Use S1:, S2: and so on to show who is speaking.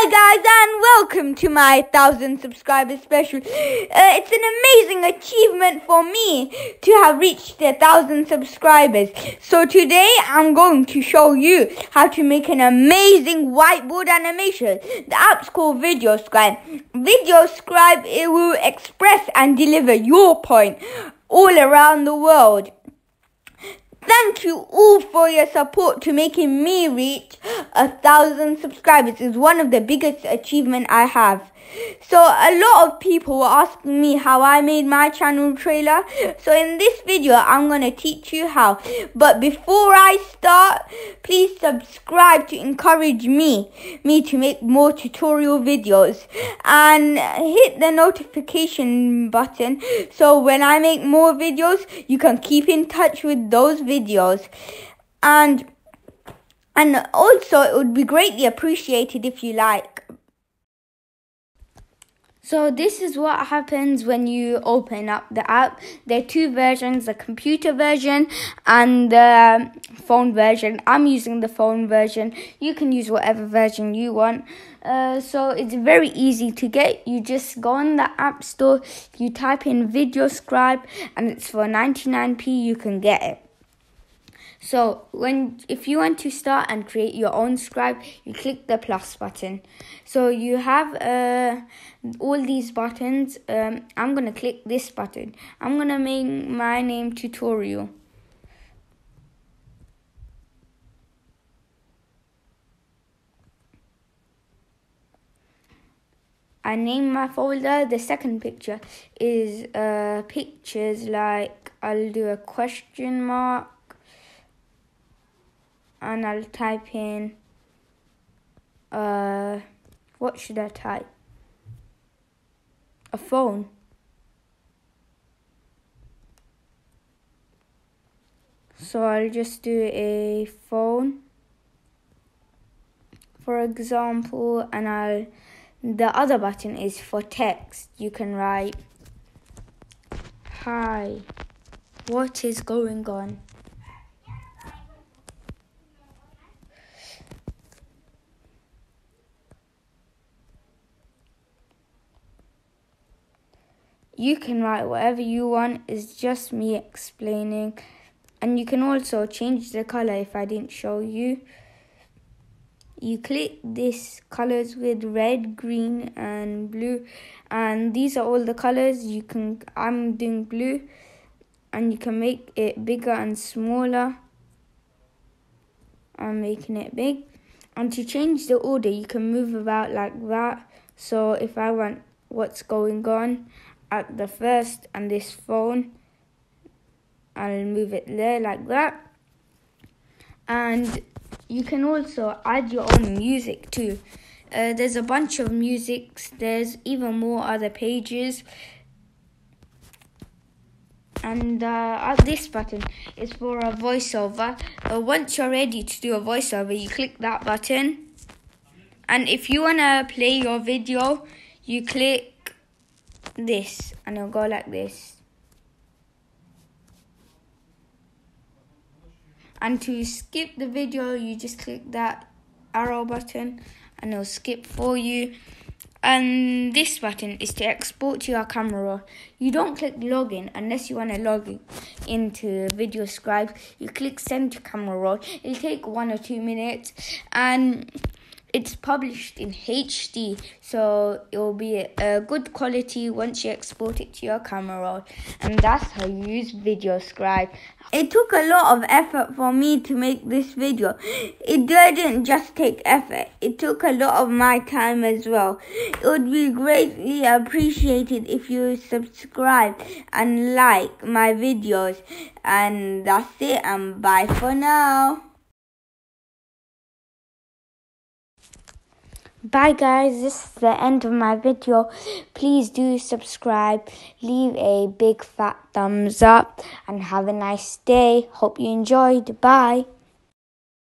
S1: Hi guys and welcome to my 1000 subscribers special. Uh, it's an amazing achievement for me to have reached a 1000 subscribers. So today I'm going to show you how to make an amazing whiteboard animation. The app's called VideoScribe. VideoScribe it will express and deliver your point all around the world. Thank you all for your support to making me reach a thousand subscribers. is one of the biggest achievement I have. So a lot of people were asking me how I made my channel trailer. So in this video, I'm going to teach you how. But before I start, please subscribe to encourage me, me to make more tutorial videos and hit the notification button. So when I make more videos, you can keep in touch with those videos. And and also it would be greatly appreciated if you like
S2: so this is what happens when you open up the app. There are two versions, the computer version and the phone version. I'm using the phone version. You can use whatever version you want. Uh, so it's very easy to get. You just go on the app store, you type in VideoScribe and it's for 99p you can get it. So when if you want to start and create your own scribe, you click the plus button. So you have uh, all these buttons. Um, I'm gonna click this button. I'm gonna make my name tutorial. I name my folder. The second picture is uh, pictures like I'll do a question mark and I'll type in uh what should I type? A phone. So I'll just do a phone for example and I'll the other button is for text. You can write Hi, what is going on? You can write whatever you want, it's just me explaining. And you can also change the color if I didn't show you. You click this colors with red, green and blue and these are all the colors you can I'm doing blue and you can make it bigger and smaller. I'm making it big. And to change the order, you can move about like that. So if I want what's going on, at the first and this phone I'll move it there like that. And you can also add your own music too. Uh, there's a bunch of musics. There's even more other pages. And uh, this button is for a voiceover. Uh, once you're ready to do a voiceover you click that button. And if you want to play your video you click this and it'll go like this. And to skip the video, you just click that arrow button and it'll skip for you. And this button is to export to your camera roll. You don't click login unless you want to log into Video Scribe. You click send to camera roll. It'll take one or two minutes and it's published in HD, so it will be a good quality once you export it to your camera roll. And that's how you use VideoScribe.
S1: It took a lot of effort for me to make this video. It didn't just take effort, it took a lot of my time as well. It would be greatly appreciated if you subscribe and like my videos. And that's it, and bye for now.
S2: Bye guys, this is the end of my video. Please do subscribe, leave a big fat thumbs up and have a nice day. Hope you enjoyed. Bye.